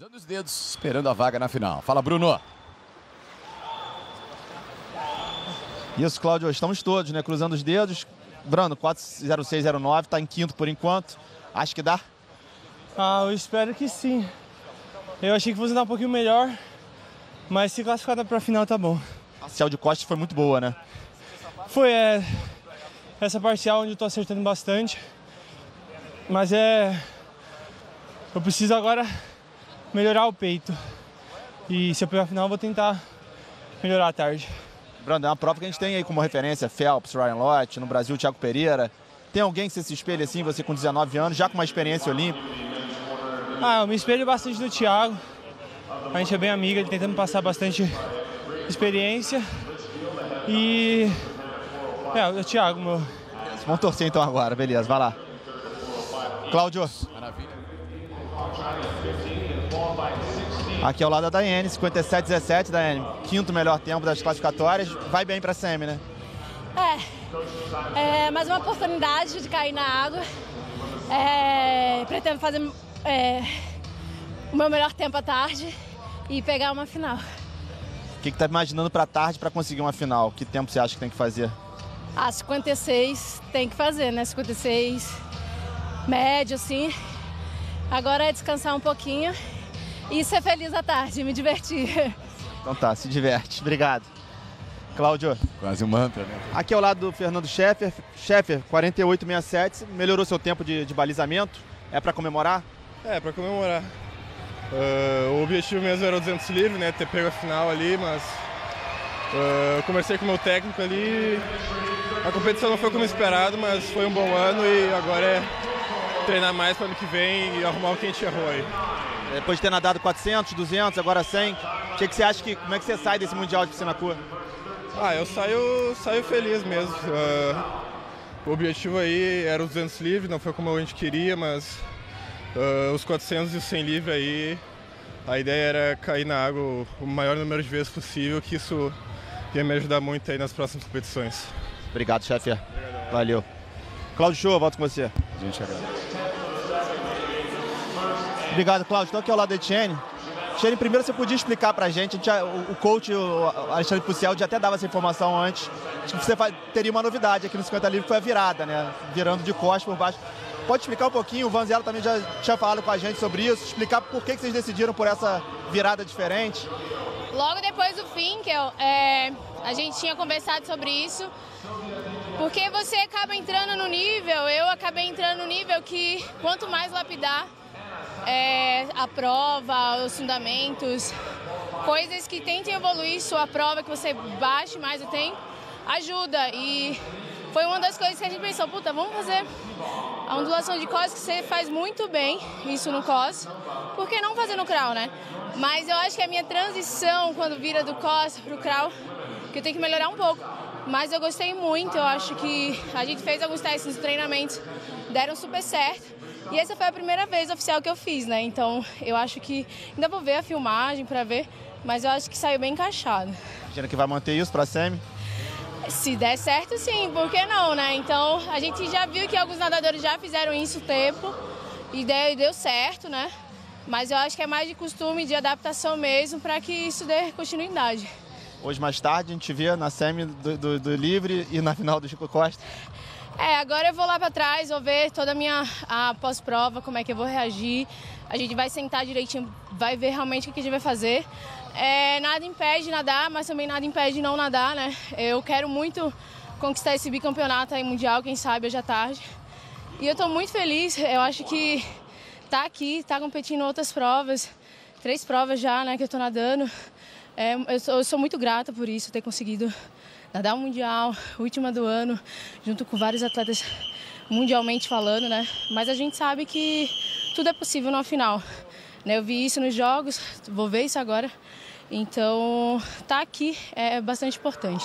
Usando os dedos, esperando a vaga na final. Fala, Bruno. Isso, Cláudio, estamos todos, né? Cruzando os dedos. Brando, 40609, está em quinto por enquanto. Acho que dá? Ah, eu espero que sim. Eu achei que fosse dar um pouquinho melhor, mas se classificada para a final tá bom. A parcial de costas foi muito boa, né? Foi, é. Essa parcial onde eu tô acertando bastante. Mas é. Eu preciso agora melhorar o peito. E se eu pegar a final, eu vou tentar melhorar a tarde. Brando, é uma prova que a gente tem aí como referência Phelps, Ryan Lott, no Brasil, Thiago Pereira. Tem alguém que você se espelha assim, você com 19 anos, já com uma experiência olímpica? Ah, eu me espelho bastante no Thiago. A gente é bem amiga, ele tentando passar bastante experiência. E. É, o Thiago, meu. Vamos torcer então agora, beleza, vai lá. Cláudio. Maravilha. Aqui ao lado da Daiane, 57-17, Daiane. Quinto melhor tempo das classificatórias. Vai bem pra semi, né? É, é mais uma oportunidade de cair na água. É, pretendo fazer é, o meu melhor tempo à tarde e pegar uma final. O que, que tá imaginando pra tarde pra conseguir uma final? Que tempo você acha que tem que fazer? A 56 tem que fazer, né? 56 médio, assim. Agora é descansar um pouquinho e ser feliz à tarde, me divertir. Então tá, se diverte. Obrigado. Cláudio. Quase um mantra, né? Aqui ao lado do Fernando Scheffer. Scheffer, 48,67. Melhorou seu tempo de, de balizamento. É para comemorar? É, para comemorar. Uh, o objetivo mesmo era o 200 livre, né? Ter pego a final ali, mas uh, eu conversei com o meu técnico ali. A competição não foi como esperado, mas foi um bom ano e agora é treinar mais para o ano que vem e arrumar o que a gente errou aí. Depois de ter nadado 400, 200, agora 100, o que, que você acha que como é que você sai desse mundial de piscina curta? Ah, eu saio, saio feliz mesmo. Uh, o objetivo aí era os 200 livre, não foi como a gente queria, mas uh, os 400 e os 100 livre aí, a ideia era cair na água o maior número de vezes possível, que isso ia me ajudar muito aí nas próximas competições. Obrigado, chefe. Valeu. Cláudio Show, volto com você. A gente agradece. Obrigado, Cláudio. Estou aqui ao lado da Etienne. Etienne, primeiro você podia explicar pra gente, a gente o, o coach, o Alexandre Puciel, já até dava essa informação antes, que você teria uma novidade aqui no 50 livre, que foi a virada, né? Virando de costas por baixo. Pode explicar um pouquinho, o Vanzella também já tinha falado com a gente sobre isso, explicar por que, que vocês decidiram por essa virada diferente? Logo depois do fim, que eu, é, a gente tinha conversado sobre isso, porque você acaba entrando no nível, eu acabei entrando no nível que quanto mais lapidar é, a prova, os fundamentos, coisas que tentem evoluir sua prova, que você baixe mais o tempo, ajuda. E foi uma das coisas que a gente pensou, puta, vamos fazer a ondulação de cos que você faz muito bem, isso no cos, por que não fazer no crawl, né? Mas eu acho que a minha transição, quando vira do cos pro crawl, que eu tenho que melhorar um pouco. Mas eu gostei muito, eu acho que a gente fez alguns testes nos treinamentos, deram super certo. E essa foi a primeira vez oficial que eu fiz, né? Então eu acho que ainda vou ver a filmagem para ver, mas eu acho que saiu bem encaixado. Imagina que vai manter isso para semi? Se der certo, sim, por que não, né? Então a gente já viu que alguns nadadores já fizeram isso o tempo e deu, deu certo, né? Mas eu acho que é mais de costume, de adaptação mesmo, para que isso dê continuidade. Hoje mais tarde a gente vê na semi do, do, do livre e na final do Chico Costa. É, agora eu vou lá para trás, vou ver toda a minha pós-prova, como é que eu vou reagir. A gente vai sentar direitinho, vai ver realmente o que a gente vai fazer. É, nada impede nadar, mas também nada impede não nadar, né? Eu quero muito conquistar esse bicampeonato aí mundial, quem sabe hoje à tarde. E eu estou muito feliz, eu acho que tá aqui, tá competindo outras provas, três provas já, né, que eu estou nadando. É, eu, sou, eu sou muito grata por isso, ter conseguido nadar o Mundial, última do ano, junto com vários atletas mundialmente falando, né? Mas a gente sabe que tudo é possível no final. Né? Eu vi isso nos jogos, vou ver isso agora. Então, tá aqui é bastante importante.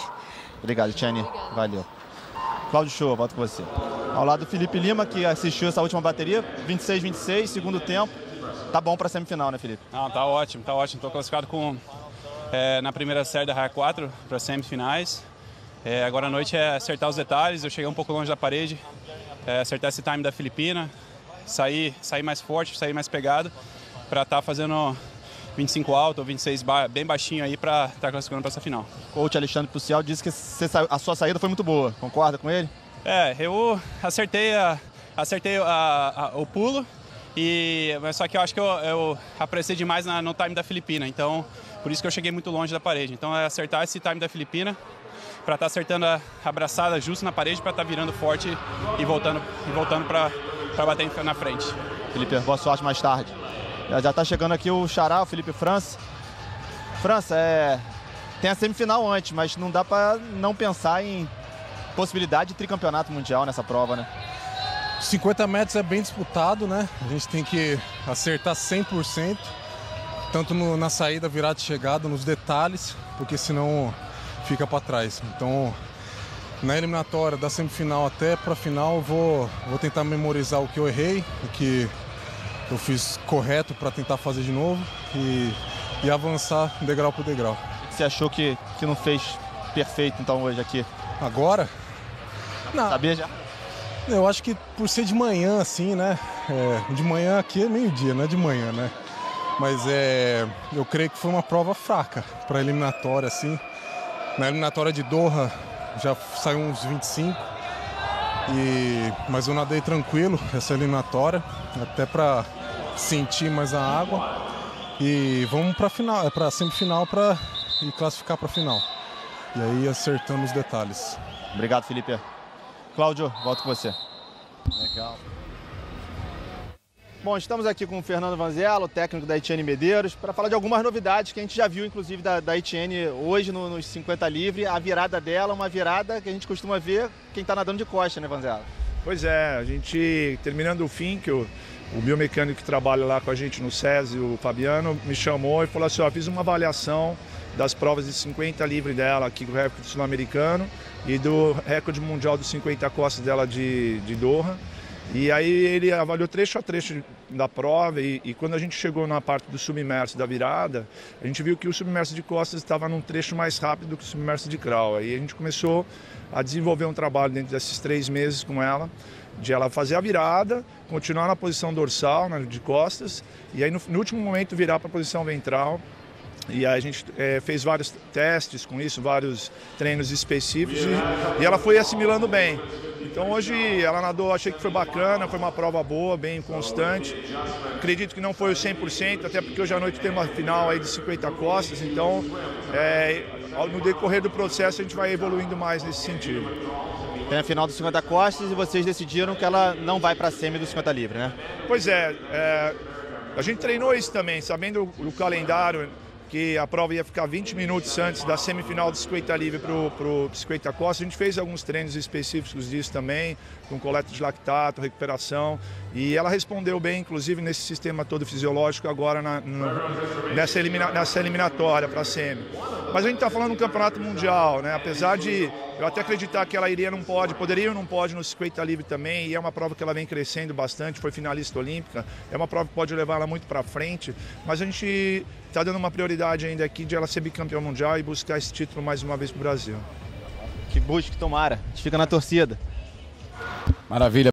Obrigado, Tiane. Valeu. Cláudio Show, volto com você. Ao lado do Felipe Lima, que assistiu essa última bateria, 26-26, segundo tempo. Tá bom para semifinal, né, Felipe? Não, tá ótimo, tá ótimo. Tô classificado com, é, na primeira série da Raia 4 para semifinais. É, agora à noite é acertar os detalhes. Eu cheguei um pouco longe da parede, é, acertar esse time da Filipina, sair, sair mais forte, sair mais pegado. para estar tá fazendo 25 alto ou 26 ba bem baixinho aí para estar tá classificando para essa final. O coach Alexandre Pucial disse que a sua saída foi muito boa. Concorda com ele? É, eu acertei, a, acertei a, a, o pulo, e, mas só que eu acho que eu, eu apressei demais na, no time da Filipina, então por isso que eu cheguei muito longe da parede. Então é acertar esse time da Filipina para estar tá acertando a abraçada justo na parede para estar tá virando forte e voltando e voltando para bater na frente. Felipe, boa sorte mais tarde. Já está chegando aqui o Xará, o Felipe França. França, é... tem a semifinal antes, mas não dá para não pensar em possibilidade de tricampeonato mundial nessa prova, né? 50 metros é bem disputado, né? A gente tem que acertar 100%, tanto no, na saída, virada e chegada, nos detalhes, porque senão fica para trás. Então, na eliminatória da semifinal até para a final, vou, vou tentar memorizar o que eu errei, o que eu fiz correto para tentar fazer de novo e, e avançar degrau por degrau. O que você achou que, que não fez perfeito então hoje aqui? Agora? Não. Sabia já? Eu acho que por ser de manhã, assim, né? É, de manhã aqui é meio-dia, não é de manhã, né? Mas é, eu creio que foi uma prova fraca para eliminatória, assim. Na eliminatória de Doha já saiu uns 25. E, mas eu nadei tranquilo essa eliminatória, até para sentir mais a água. E vamos para final, para semifinal para e classificar para final. E aí acertando os detalhes. Obrigado, Felipe. Cláudio, volto com você. Legal. Bom, estamos aqui com o Fernando Vanzello, técnico da Etienne Medeiros, para falar de algumas novidades que a gente já viu, inclusive, da, da Etienne hoje no, nos 50 livre. A virada dela, uma virada que a gente costuma ver quem está nadando de costa, né, Vanzello? Pois é, a gente, terminando o fim, que o, o biomecânico que trabalha lá com a gente no SESI, o Fabiano, me chamou e falou assim, ó, fiz uma avaliação das provas de 50 livre dela aqui, o recorde sul-americano, e do recorde mundial dos 50 costas dela de, de Doha. E aí ele avaliou trecho a trecho da prova e, e, quando a gente chegou na parte do submerso da virada, a gente viu que o submerso de costas estava num trecho mais rápido do que o submerso de crawl. Aí a gente começou a desenvolver um trabalho dentro desses três meses com ela, de ela fazer a virada, continuar na posição dorsal, né, de costas, e aí no, no último momento virar para a posição ventral e a gente é, fez vários testes com isso, vários treinos específicos e, e, ela foi assimilando bem. Então hoje ela nadou, achei que foi bacana, foi uma prova boa, bem constante. Acredito que não foi o 100%, até porque hoje à noite tem uma final aí de 50 costas, então é, no decorrer do processo a gente vai evoluindo mais nesse sentido. Tem a final dos 50 costas e vocês decidiram que ela não vai para a semi dos 50 livre, né? Pois é, é, a gente treinou isso também, sabendo o, o calendário que a prova ia ficar 20 minutos antes da semifinal de 50 livre para o 50 costa. A gente fez alguns treinos específicos disso também, com coleta de lactato, recuperação, e ela respondeu bem, inclusive, nesse sistema todo fisiológico agora na, nessa, elimina, nessa eliminatória para a semi. Mas a gente está falando do campeonato mundial, né? apesar de eu até acreditar que ela iria não pode, poderia ou não pode no 50 livre também, e é uma prova que ela vem crescendo bastante, foi finalista olímpica, é uma prova que pode levar ela muito para frente, mas a gente está dando uma prioridade ainda aqui de ela ser bicampeã mundial e buscar esse título mais uma vez para o Brasil. Que busque, tomara. A gente fica na torcida. Maravilha.